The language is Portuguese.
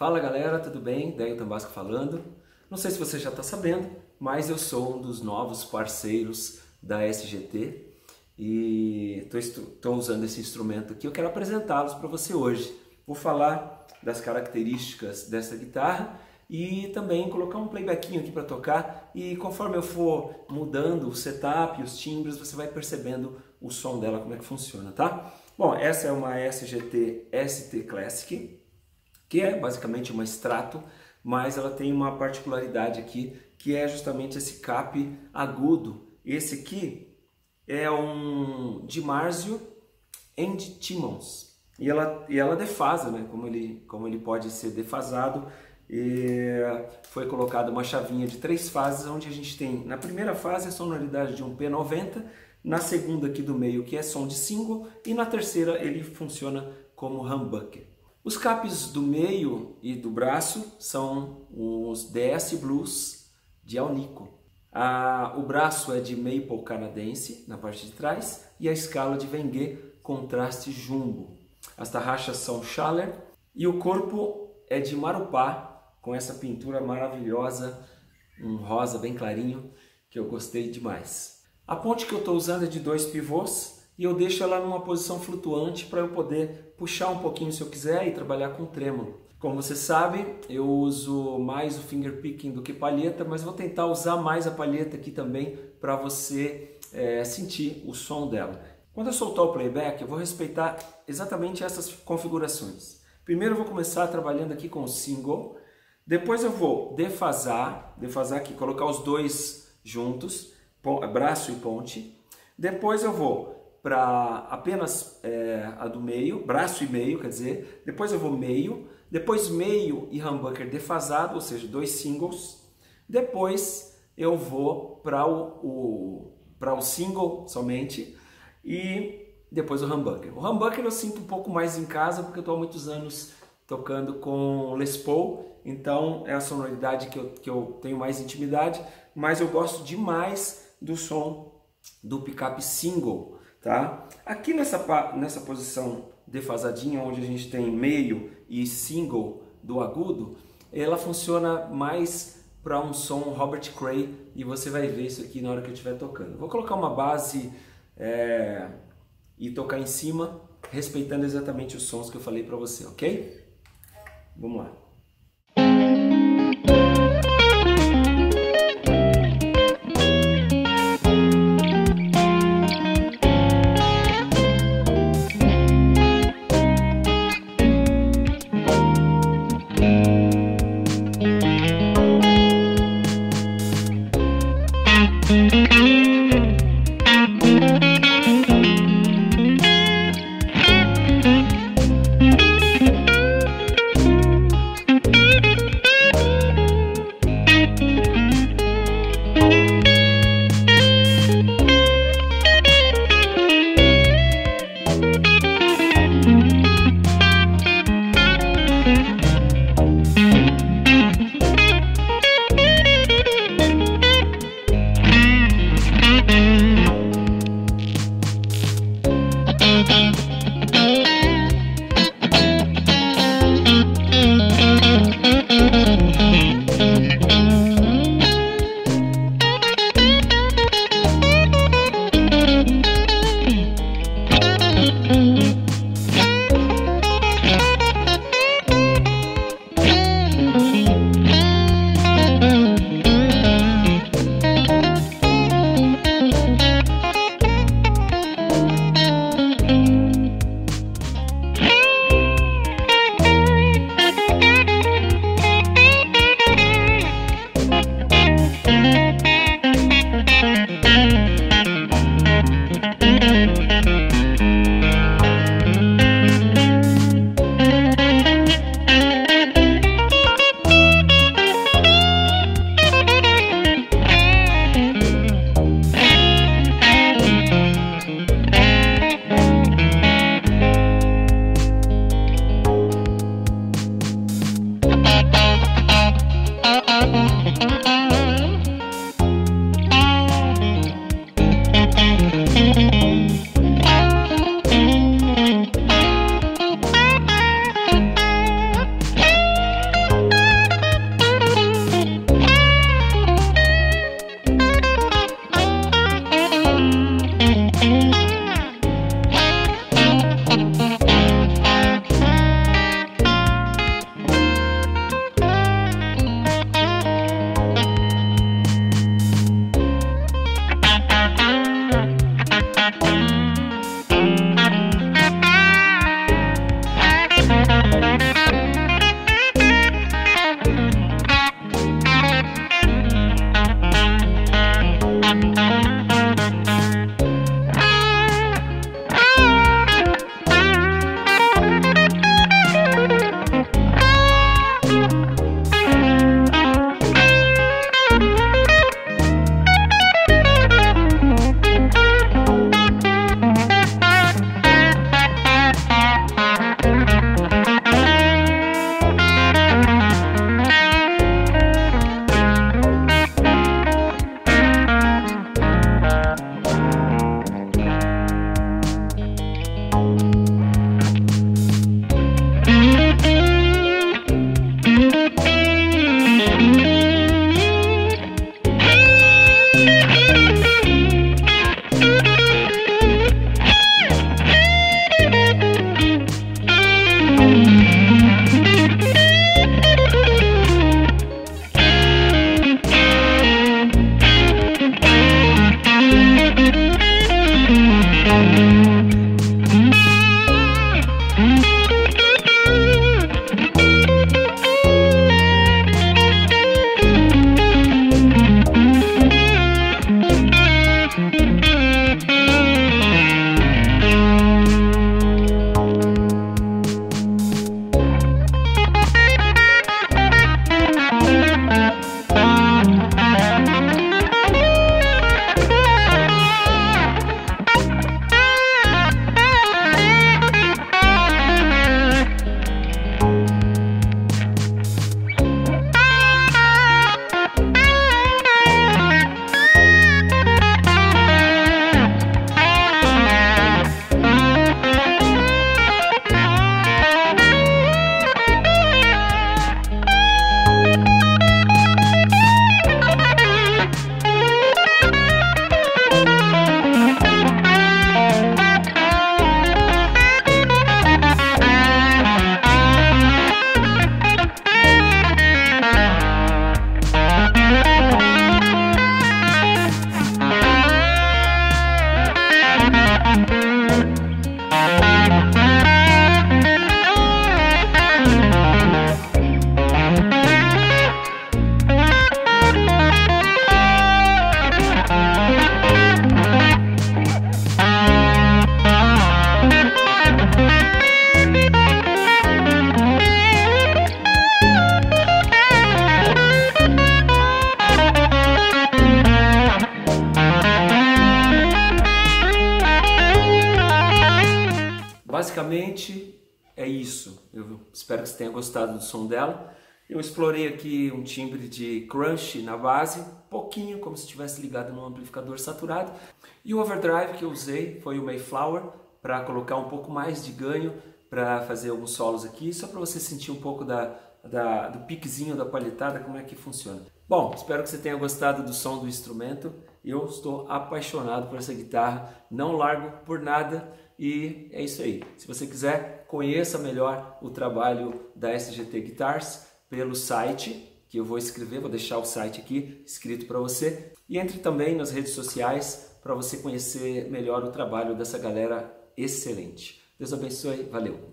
Fala galera, tudo bem? Daí Tambasco falando. Não sei se você já está sabendo, mas eu sou um dos novos parceiros da SGT e estou usando esse instrumento aqui. Eu quero apresentá-los para você hoje. Vou falar das características dessa guitarra e também colocar um playbackinho aqui para tocar e conforme eu for mudando o setup, os timbres, você vai percebendo o som dela, como é que funciona, tá? Bom, essa é uma SGT ST Classic, que é basicamente uma extrato, mas ela tem uma particularidade aqui, que é justamente esse cap agudo. Esse aqui é um de Marzio and Timmons. E ela, e ela defasa, né? como, ele, como ele pode ser defasado. E foi colocada uma chavinha de três fases, onde a gente tem na primeira fase a sonoridade de um P90, na segunda aqui do meio que é som de single e na terceira ele funciona como humbucker. Os capes do meio e do braço são os DS Blues de Alnico. Ah, o braço é de maple canadense na parte de trás e a escala de Wenger contraste jumbo. As tarraxas são Schaller e o corpo é de marupá com essa pintura maravilhosa, um rosa bem clarinho que eu gostei demais. A ponte que eu estou usando é de dois pivôs e eu deixo ela numa posição flutuante para eu poder puxar um pouquinho se eu quiser e trabalhar com trêmulo. Como você sabe, eu uso mais o finger picking do que palheta, mas vou tentar usar mais a palheta aqui também para você é, sentir o som dela. Quando eu soltar o playback, eu vou respeitar exatamente essas configurações. Primeiro eu vou começar trabalhando aqui com o single, depois eu vou defasar, defasar aqui, colocar os dois juntos, braço e ponte. Depois eu vou para apenas é, a do meio, braço e meio, quer dizer, depois eu vou meio, depois meio e humbucker defasado, ou seja, dois singles, depois eu vou para o, o, o single somente e depois o humbucker. O humbucker eu sinto um pouco mais em casa porque eu estou há muitos anos tocando com Les Paul, então é a sonoridade que eu, que eu tenho mais intimidade, mas eu gosto demais do som do pickup single, tá? Aqui nessa, nessa posição defasadinha, onde a gente tem meio e single do agudo, ela funciona mais para um som Robert Cray e você vai ver isso aqui na hora que eu estiver tocando. Vou colocar uma base é, e tocar em cima, respeitando exatamente os sons que eu falei para você, ok? Vamos lá. Basicamente é isso. Eu espero que você tenha gostado do som dela. Eu explorei aqui um timbre de crunch na base, pouquinho como se estivesse ligado num amplificador saturado. E o overdrive que eu usei foi o Mayflower para colocar um pouco mais de ganho para fazer alguns solos aqui, só para você sentir um pouco da, da, do piquezinho da palhetada, como é que funciona. Bom, espero que você tenha gostado do som do instrumento. Eu estou apaixonado por essa guitarra, não largo por nada e é isso aí. Se você quiser, conheça melhor o trabalho da SGT Guitars pelo site, que eu vou escrever, vou deixar o site aqui escrito para você. E entre também nas redes sociais para você conhecer melhor o trabalho dessa galera excelente. Deus abençoe, valeu!